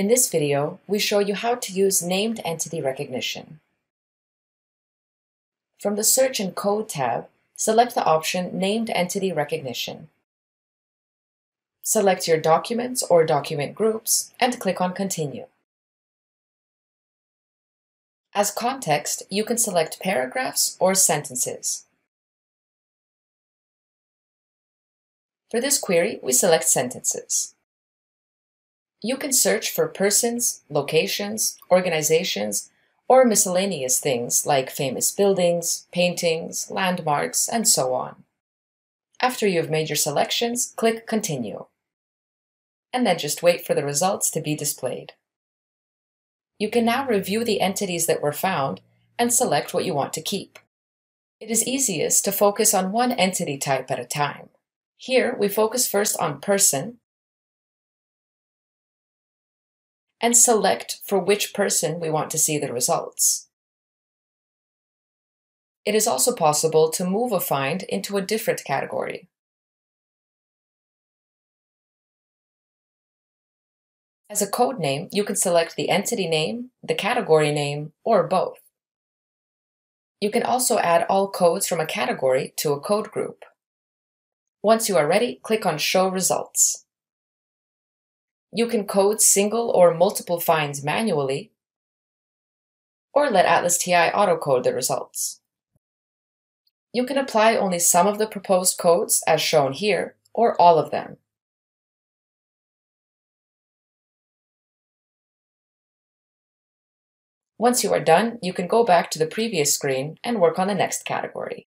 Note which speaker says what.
Speaker 1: In this video, we show you how to use named entity recognition. From the Search and Code tab, select the option Named Entity Recognition. Select your documents or document groups and click on Continue. As context, you can select paragraphs or sentences. For this query, we select sentences. You can search for persons, locations, organizations, or miscellaneous things like famous buildings, paintings, landmarks, and so on. After you have made your selections, click Continue. And then just wait for the results to be displayed. You can now review the entities that were found and select what you want to keep. It is easiest to focus on one entity type at a time. Here, we focus first on person and select for which person we want to see the results. It is also possible to move a find into a different category. As a code name, you can select the entity name, the category name, or both. You can also add all codes from a category to a code group. Once you are ready, click on Show Results. You can code single or multiple finds manually, or let ATLAS.ti autocode the results. You can apply only some of the proposed codes as shown here, or all of them. Once you are done, you can go back to the previous screen and work on the next category.